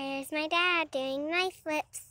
There's my dad doing my flips.